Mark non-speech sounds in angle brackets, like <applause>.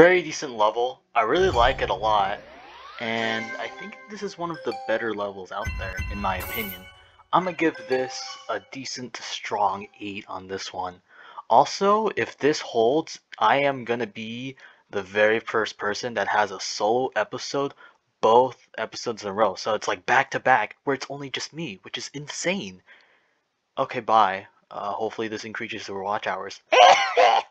very decent level. I really like it a lot, and I think this is one of the better levels out there, in my opinion. I'm gonna give this a decent strong 8 on this one. Also, if this holds, I am gonna be the very first person that has a solo episode both episodes in a row. So it's like back to back where it's only just me, which is insane. Okay, bye. Uh, hopefully this increases your watch hours. <laughs>